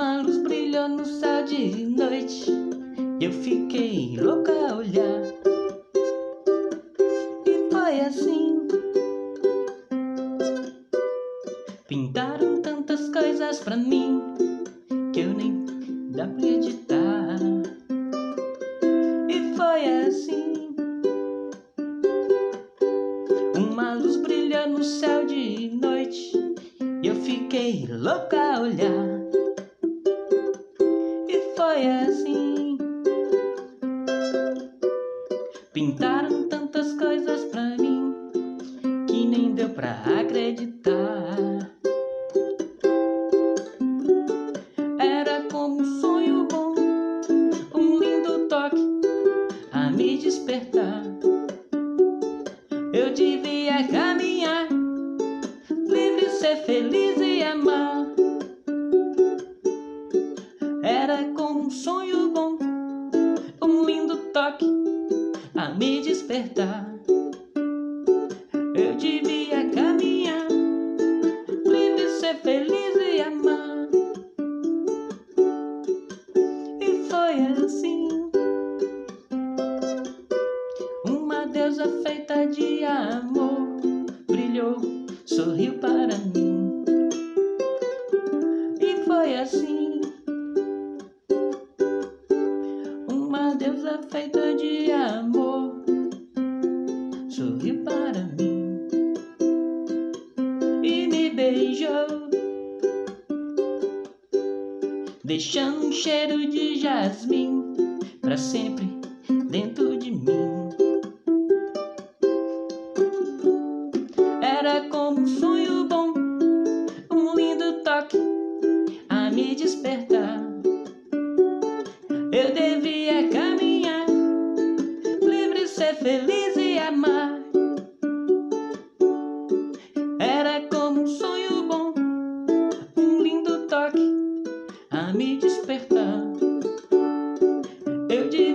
uma luz brilhou no céu de noite. Eu fiquei louca a olhar. E foi assim. Pintaram tantas coisas pra mim que eu nem dá pra acreditar. E foi assim. Uma luz brilhou no céu de noite. E eu fiquei louca a olhar foi assim Pintaram tantas coisas pra mim que nem deu pra acreditar. Era como um sonho bom, um lindo toque a me despertar. Eu devia caminhar, livre, ser feliz e amar. A me despertar. Eu devia caminhar, livre, ser feliz e amar. E foi assim. Uma deusa feita de amor brilhou, sorriu para mim. E foi assim. Feita de amor sorriu para mim e me beijou, deixando um cheiro de jasmim para sempre dentro de mim. Era como um sonho bom, um lindo toque a me despertar. Eu devia caminhar, feliz e amar. Era como um sonho bom, um lindo toque a me despertar. Eu disse